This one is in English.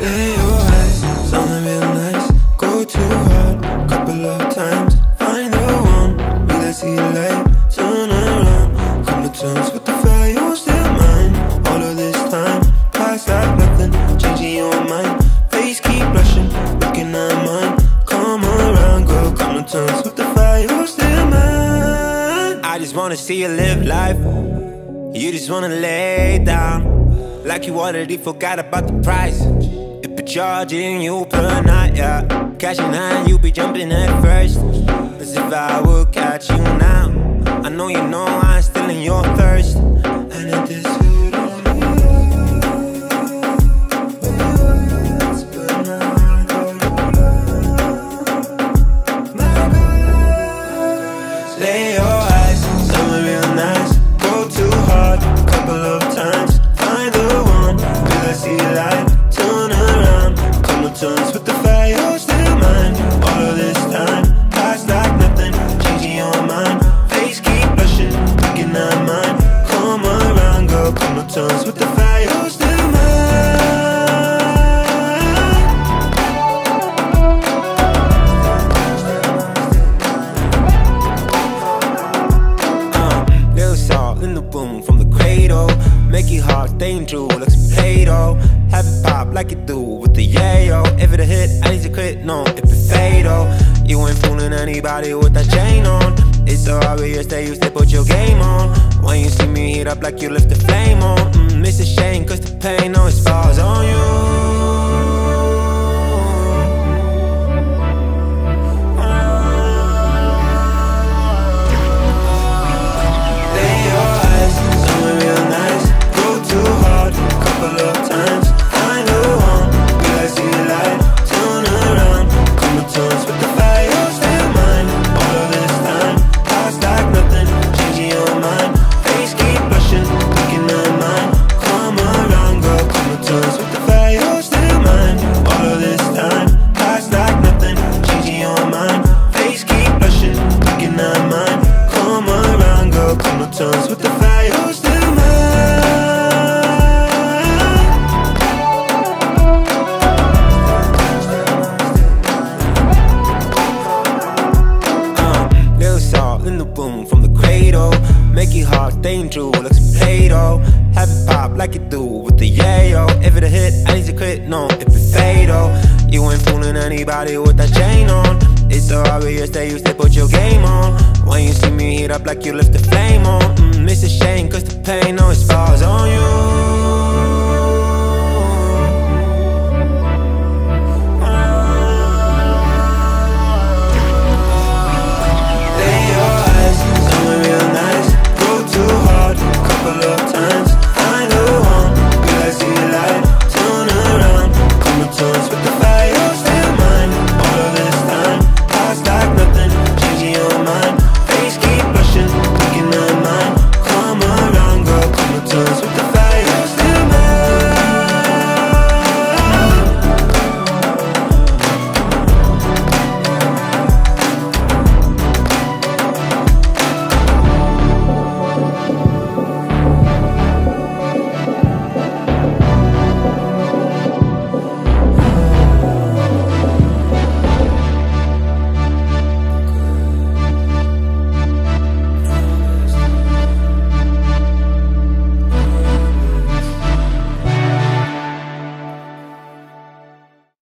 Your eyes, real nice. Go too hard, couple of times. Find the one, see light Turn around, come to terms with the You're still mine, all of this time Past like nothing, changing your mind. Keep looking at mine. Come around, girl, come to terms with the You're still mine. I just wanna see you live life. You just wanna lay down like you already forgot about the price. If be charging you per night, yeah. Cashing nine, you be jumping at first. As if I would catch you now. I know you know I'm still in your thirst. Terms with the boom from the cradle. Make it hard, staying true, like some Play-Doh. Have it pop like it do with the yayo. If it a hit, I need to quit, no, if it fatal. You ain't fooling anybody with that chain on. It's so obvious that you still put your game on. When you see me heat up like you lift the flame on. Mm, it's a shame, cause the pain always falls on you. Make it hard, staying true, some Play-Doh. Have it pop like it do with the yayo. If it a hit, I need to quit, no, if it fatal. You ain't fooling anybody with that chain on. It's so obvious that you still put your game on. When you see me heat up like you lift the flame on. Mm, it's a shame, cause the pain always falls on you.